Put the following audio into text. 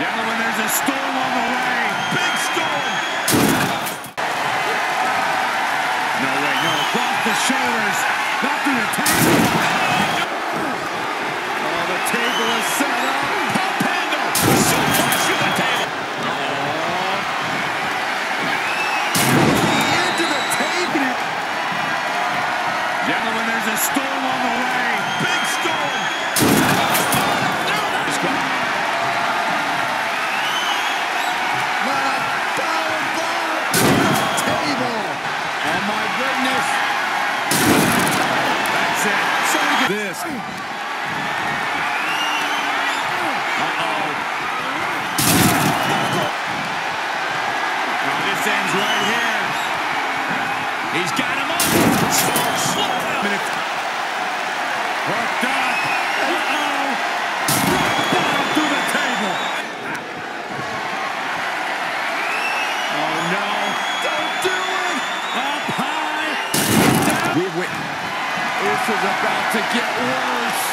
Gentlemen, there's a storm on the way. Big storm. No way, no. Across the shoulders. Not the table. Oh, the table is set up. Oh. Table. Gentlemen, there's a storm on the way. This. Uh-oh. Now this ends right here. He's got him up. Minute. Hooked up. Uh-oh. Bottom through the table. Oh no. Don't do it. Up high. Down. We win. This is about to get worse.